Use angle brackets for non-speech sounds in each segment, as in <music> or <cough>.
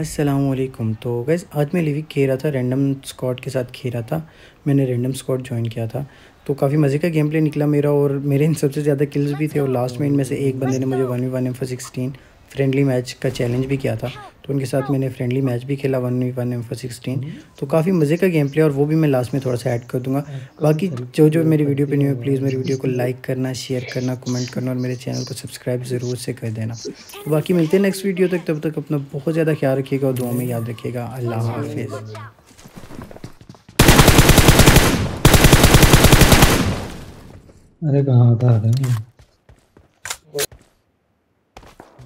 असलकुम तो गैस आज मैं लिविक खेल रहा था रैंडम स्कॉट के साथ खेल रहा था। मैंने रैंडम स्कॉट ज्वाइन किया था। तो काफ़ी मज़े का गेम प्ले निकला मेरा और मेरे इन सबसे ज़्यादा किल्स भी थे और लास्ट में इनमें से एक बंदे ने मुझे one v one M four sixteen friendly match का चैलेंज भी किया था। तो उनके साथ मैंने फ्रेंडली मैच भी खेला, one v one M four sixteen. तो काफ़ी मज़े का गेम प्ले और वो भी मैं लास्ट में थोड़ा सा ऐड कर दूँगा। बाकी जो जो मेरी वीडियो पे नहीं हुई प्लीज़ मेरी वीडियो को लाइक करना शेयर करना कमेंट करना और मेरे चैनल को सब्सक्राइब ज़रूर से कर देना। तो बाकी मिलते हैं नेक्स्ट वीडियो तक। तब तक अपना बहुत ज़्यादा ख्याल रखिएगा और दुआ में याद रखिएगा। अल्लाह हाफिज़। अरे कहाँ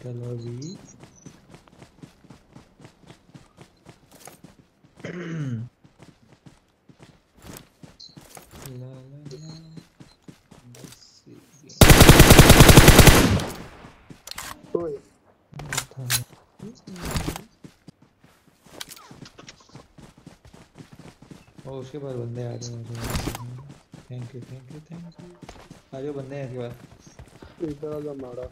अंकल अभी <clears throat> ला ला ला ओए। था। उसके बाद बंदे आ रहे हैं। Thank you thank you thank you आ जाओ बंदे हैं इसके बाद। इधर आ जा मारा।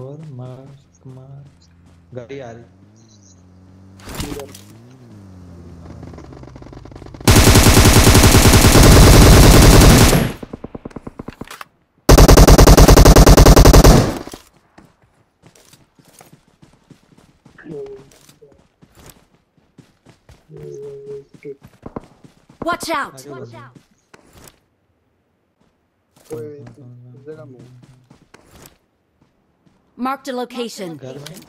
और मास्क मास्क। गाड़ी आ रही। Watch out! आगे बढ़ो। ओए जगह में Marked a location. घर में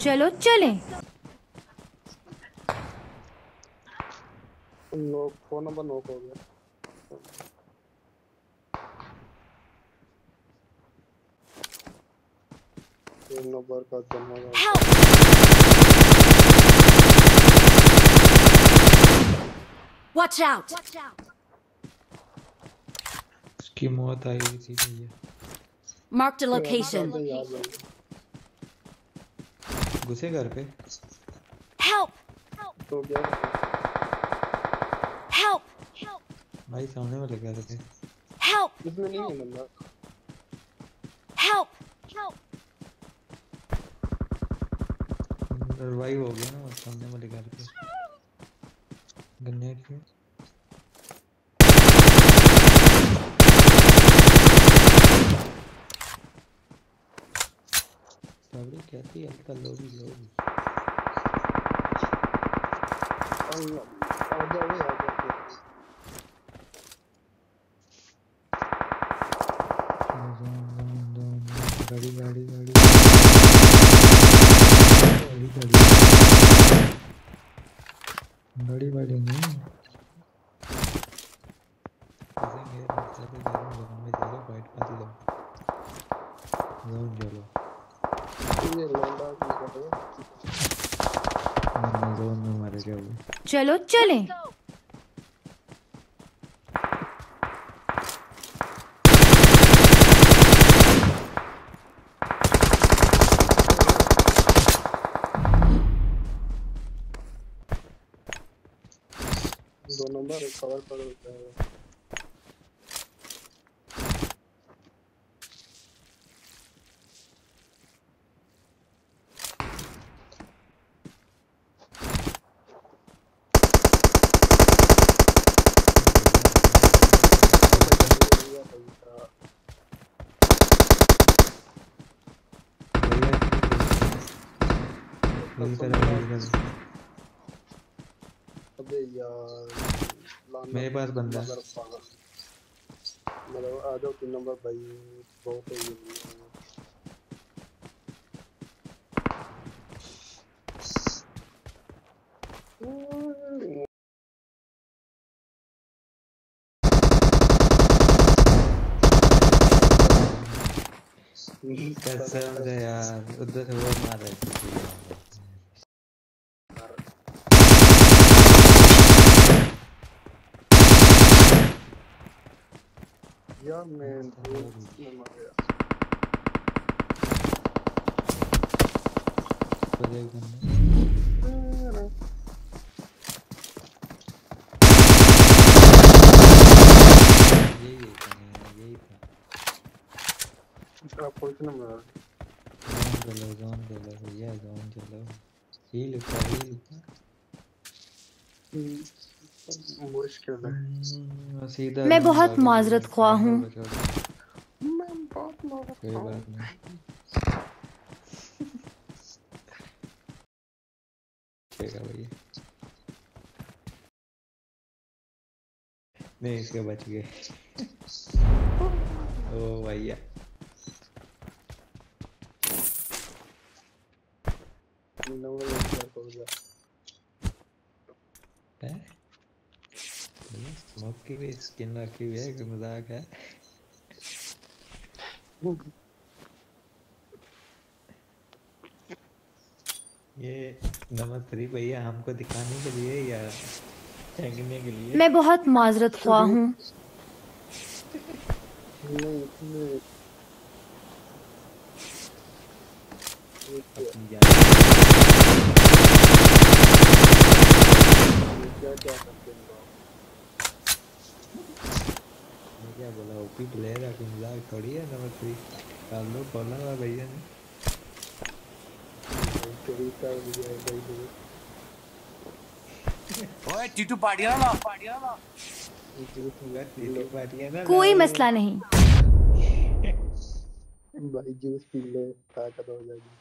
चलो चलें। नो फ़ोन नंबर नोट हो गया तीन नंबर का जमा हुआ। Help! Watch out! उसकी मौत आई हुई थी भैया Marked a location. अबे यार भाई, घुसे घर पे Help! तो गया Help! भाई सामने वाले घर पे Help! इसमें नहीं है बंदा Help! रिवाइव हो गया ना वो सामने वाले घर पे ग्रेनेड के। सबरी कहती है हल्का लोगी लोगी। अल्लाह आ जाओ रे, आ गाड़ी। गाड़ी गाड़ी। गाड़ी गाड़ी। गाड़ी वाड़ी नहीं। चलो चलो जोन में चलो फाइट मत लो जोन चलो ये लौंडा की कर रहे हो। वरना जोन में मारे जाओगे चलो चलें दो नंबर कवर कर देता है अबे यार मेरे पास बंदा है। मतलब आ जाओ तीन नंबर भाई बहुत है कसम से यार उधर वो मार रहे थे। से नंबर जोन चलो जोन चलो भैया जोन चलो हील ऊपर हील ऊपर मुश्किल है। मैं बहुत माजरत भागो, हूँ। नहीं। इसके बच गए। ओ भैया। हो है? स्मोक की भी स्किन रखी हुई है कि मज़ाक है? ये नंबर थ्री भैया हमको दिखाने के लिए या फेंकने के लिए? मैं बहुत माजरत ख्वाह हूँ। क्या क्या हैं? मैं क्या बोला ओपी प्लेयर है कोई मज़ाक थोड़ी है नंबर थ्री कर लो बोला हुआ भैया? ने चोरी कर दिया है भाई ने। ओए टीटू पार्टियाँ ना पार्टी ना कोई मसला नहीं। भाई जूस पी ले ताकत हो जाएगी।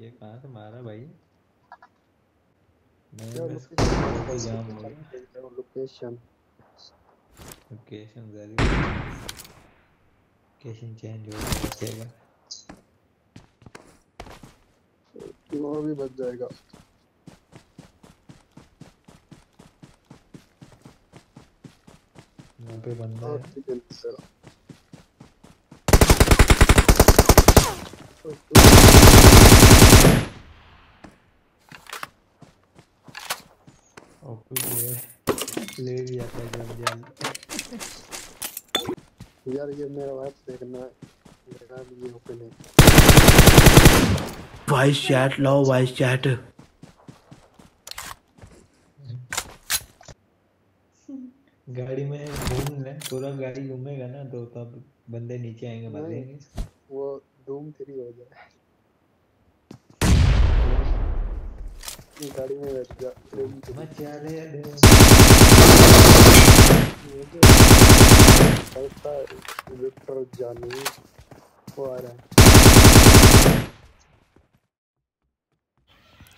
ये कहाँ से मारा भाई मैं क्या बस को जाम हो गया लोकेशन लोकेशन लोकेशन चेंज हो जाएगा वो भी बच जाएगा यहाँ पे बंदा है ओपी ले भी आता है जब यार ये मेरा मैच देखना है मेरा भी ये ओपन है वॉइस चैट लाओ वॉइस चैट गाड़ी में घूम ले पूरा गाड़ी घूमेगा ना तो तब बंदे नीचे आएँगे। मारेंगे वो धूम थ्री हो जाए।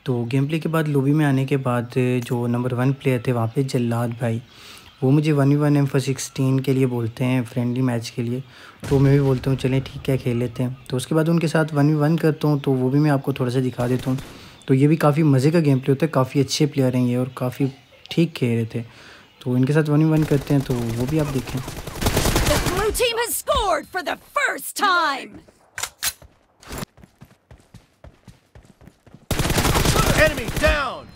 तो गेम प्ले के बाद लॉबी में आने के बाद जो नंबर वन प्लेयर थे वहाँ पे जल्लाद भाई, वो मुझे one v one M four sixteen के लिए बोलते हैं फ्रेंडली मैच के लिए। तो मैं भी बोलता हूँ, चलें ठीक है, खेल लेते हैं। तो उसके बाद उनके साथ वन वी वन करता हूँ तो वो भी मैं आपको थोड़ा सा दिखा देता हूँ। तो ये भी काफ़ी मज़े का गेम प्ले होता है काफ़ी अच्छे प्लेयर हैं ये और काफ़ी ठीक खेल रहे थे। तो इनके साथ वन वन करते हैं तो वो भी आप देखें। Enemy blue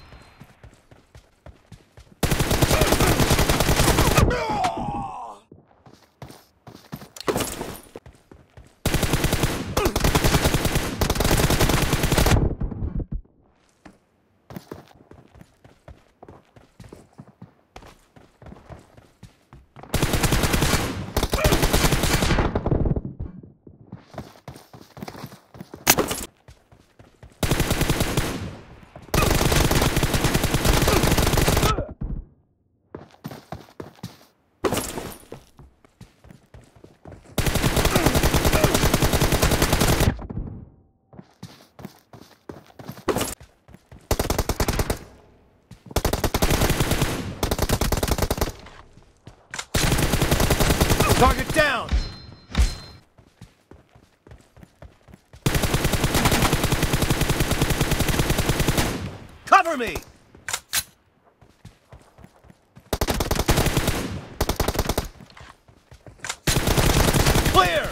Cover me! Clear!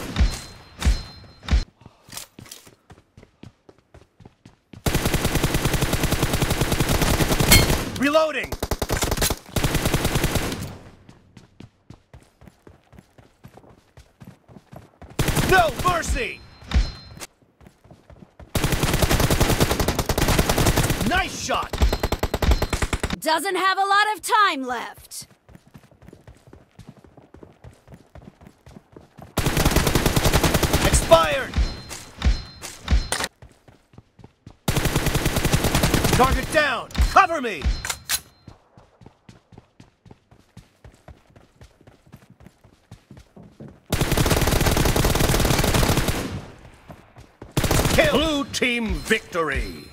Reloading! No mercy! Shot! Doesn't have a lot of time left. Expired! Target down! Cover me! Kill. Blue team victory!